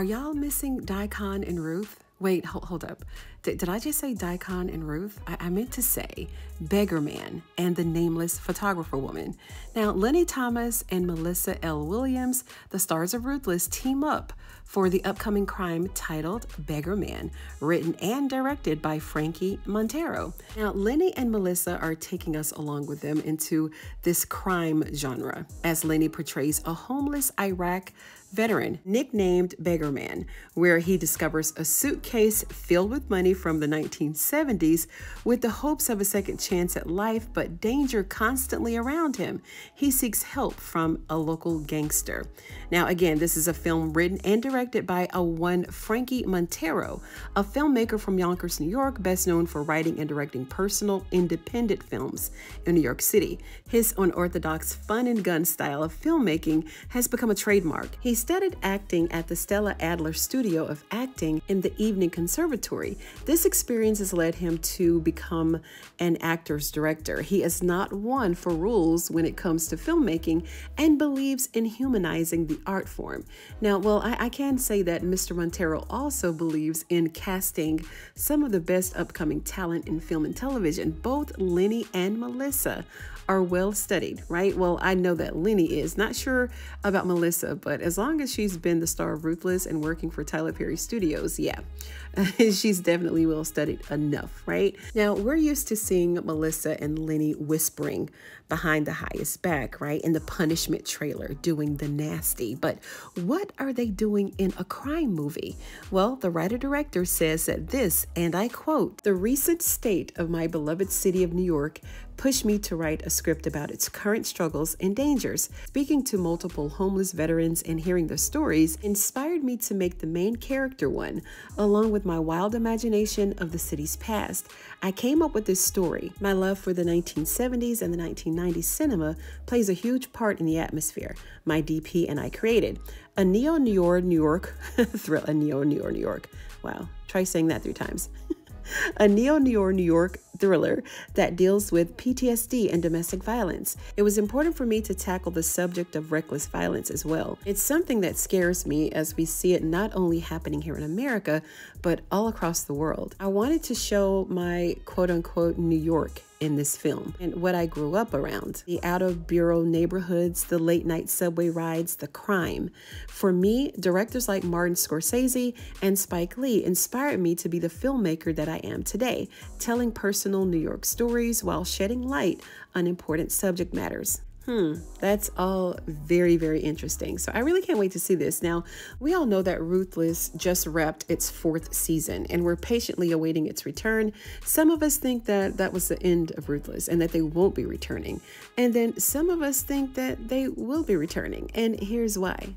Are y'all missing Daikon and Ruth? Wait, hold, hold up. D did I just say Daikon and Ruth? I, I meant to say Beggar Man and the Nameless Photographer Woman. Now, Lenny Thomas and Melissa L. Williams, the stars of Ruthless, team up for the upcoming crime titled Beggar Man, written and directed by Frankie Montero. Now, Lenny and Melissa are taking us along with them into this crime genre as Lenny portrays a homeless Iraq veteran nicknamed Beggar Man, where he discovers a suitcase filled with money from the 1970s with the hopes of a second chance at life, but danger constantly around him. He seeks help from a local gangster. Now, again, this is a film written and directed by a one Frankie Montero, a filmmaker from Yonkers, New York, best known for writing and directing personal, independent films in New York City. His unorthodox fun and gun style of filmmaking has become a trademark. He studied acting at the Stella Adler Studio of Acting in the Evening Conservatory. This experience has led him to become an actor's director. He is not one for rules when it comes to filmmaking and believes in humanizing the art form. Now, well, I, I can say that Mr. Montero also believes in casting some of the best upcoming talent in film and television. Both Lenny and Melissa are well studied, right? Well, I know that Lenny is. Not sure about Melissa, but as long as she's been the star of Ruthless and working for Tyler Perry Studios, yeah, she's definitely well studied enough, right? Now, we're used to seeing Melissa and Lenny whispering behind the highest back, right? In the punishment trailer, doing the nasty. But what are they doing in a crime movie? Well, the writer director says that this, and I quote, the recent state of my beloved city of New York pushed me to write a script about its current struggles and dangers. Speaking to multiple homeless veterans and hearing their stories inspired me to make the main character one, along with my wild imagination of the city's past. I came up with this story. My love for the 1970s and the 1990s cinema plays a huge part in the atmosphere my DP and I created. A neo noir New York thrill, a neo noir New York. Wow, try saying that three times. a neo noir New York thriller that deals with PTSD and domestic violence. It was important for me to tackle the subject of reckless violence as well. It's something that scares me as we see it not only happening here in America, but all across the world. I wanted to show my quote unquote New York in this film and what I grew up around the out of bureau neighborhoods, the late night subway rides, the crime. For me, directors like Martin Scorsese and Spike Lee inspired me to be the filmmaker that I am today, telling personal New York stories while shedding light on important subject matters. Hmm, that's all very, very interesting. So I really can't wait to see this. Now, we all know that Ruthless just wrapped its fourth season and we're patiently awaiting its return. Some of us think that that was the end of Ruthless and that they won't be returning. And then some of us think that they will be returning. And here's why.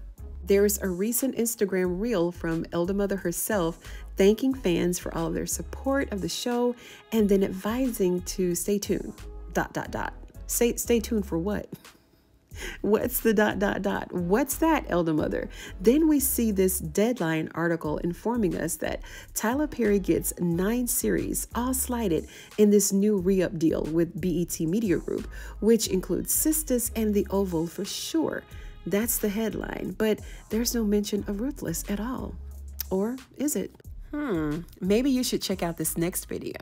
There's a recent Instagram reel from Elder Mother herself thanking fans for all of their support of the show and then advising to stay tuned. Dot, dot, dot. Stay, stay tuned for what? What's the dot dot dot? What's that, Elder Mother? Then we see this deadline article informing us that Tyler Perry gets nine series, all slighted in this new re up deal with BET Media Group, which includes Sistas and The Oval for sure. That's the headline, but there's no mention of Ruthless at all. Or is it? Hmm, maybe you should check out this next video.